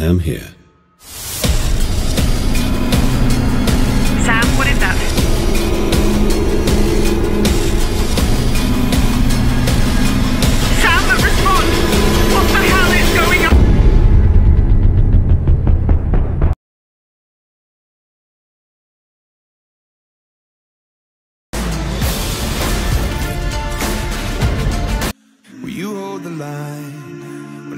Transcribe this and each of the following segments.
I am here. Sam, what is that? Sam, respond! What the hell is going on? Will you hold the line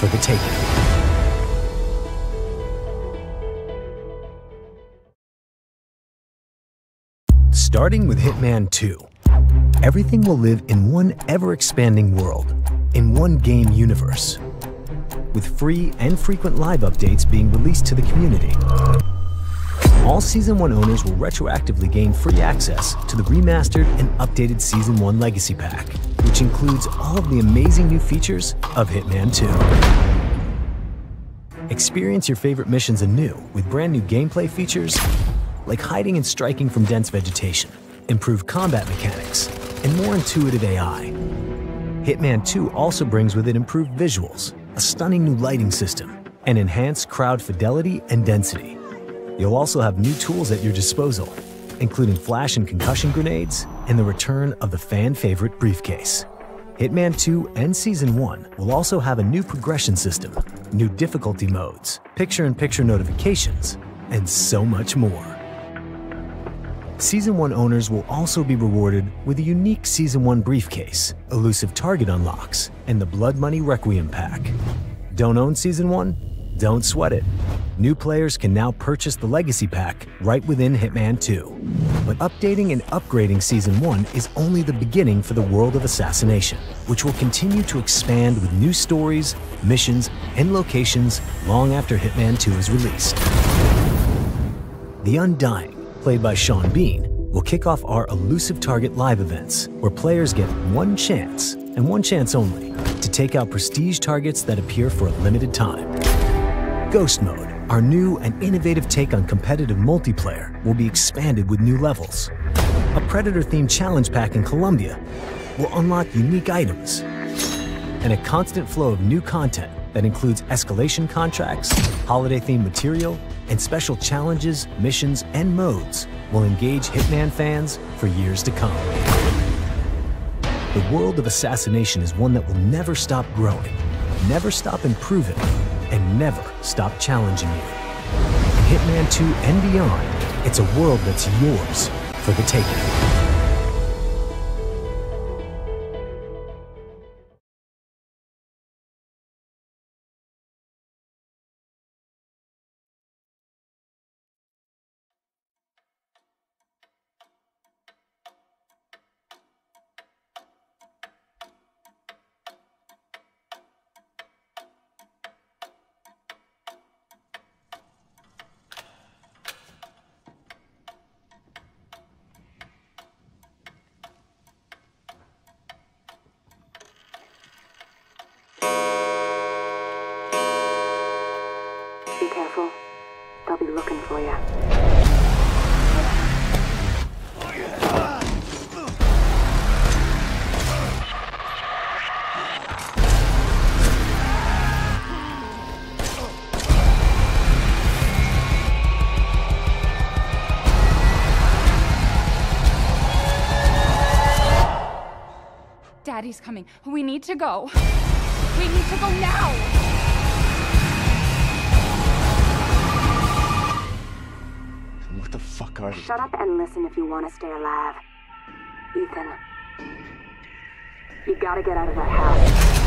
For the taking. Starting with Hitman 2, everything will live in one ever expanding world, in one game universe, with free and frequent live updates being released to the community. All Season 1 owners will retroactively gain free access to the remastered and updated Season 1 Legacy Pack, which includes all of the amazing new features of Hitman 2. Experience your favorite missions anew with brand new gameplay features like hiding and striking from dense vegetation, improved combat mechanics, and more intuitive AI. Hitman 2 also brings with it improved visuals, a stunning new lighting system, and enhanced crowd fidelity and density. You'll also have new tools at your disposal, including flash and concussion grenades and the return of the fan favorite briefcase. Hitman 2 and Season 1 will also have a new progression system, new difficulty modes, picture in picture notifications, and so much more. Season 1 owners will also be rewarded with a unique Season 1 briefcase, elusive target unlocks, and the Blood Money Requiem pack. Don't own Season 1? Don't sweat it. New players can now purchase the Legacy Pack right within Hitman 2. But updating and upgrading Season 1 is only the beginning for the world of assassination, which will continue to expand with new stories, missions, and locations long after Hitman 2 is released. The Undying, played by Sean Bean, will kick off our Elusive Target live events, where players get one chance, and one chance only, to take out prestige targets that appear for a limited time. Ghost Mode, our new and innovative take on competitive multiplayer, will be expanded with new levels. A Predator themed challenge pack in Colombia will unlock unique items. And a constant flow of new content that includes escalation contracts, holiday themed material, and special challenges, missions, and modes will engage Hitman fans for years to come. The world of assassination is one that will never stop growing, never stop improving, never stop challenging you. In Hitman 2 and beyond, it's a world that's yours for the taking. Daddy's coming. We need to go. We need to go now. What the fuck are they? Shut up and listen if you want to stay alive. Ethan. You gotta get out of that house.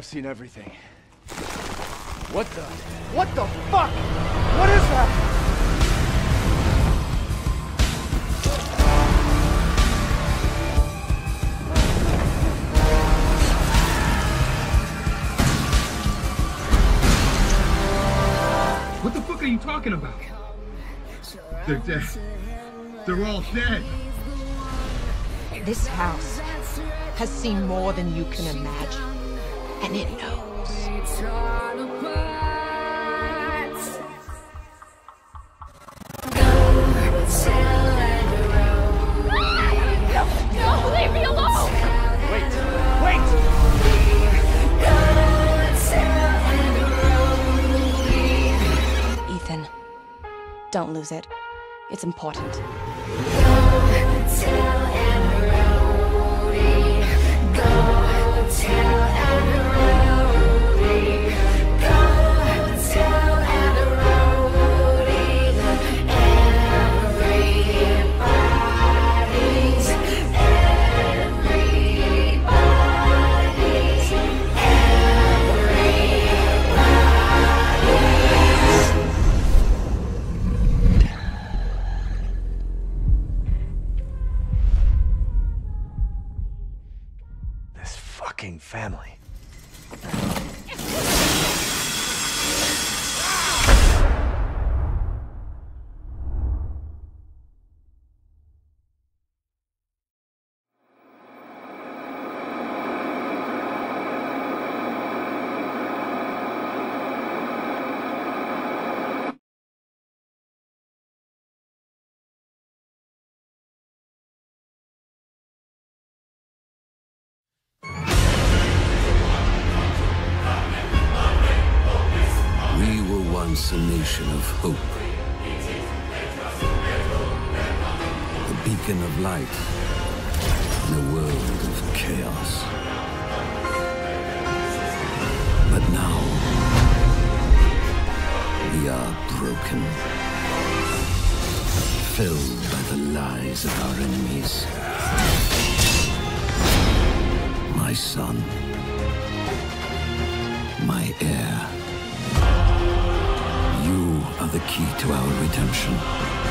I've seen everything. What the? What the fuck? What is that? What the fuck are you talking about? They're dead. They're all dead. This house has seen more than you can imagine. And it knows. No, leave me alone! Wait, wait! Ethan. Don't lose it. It's important. This nation of hope. A beacon of light in a world of chaos. But now, we are broken. Filled by the lies of our enemies. My son. My heir. The key to our redemption.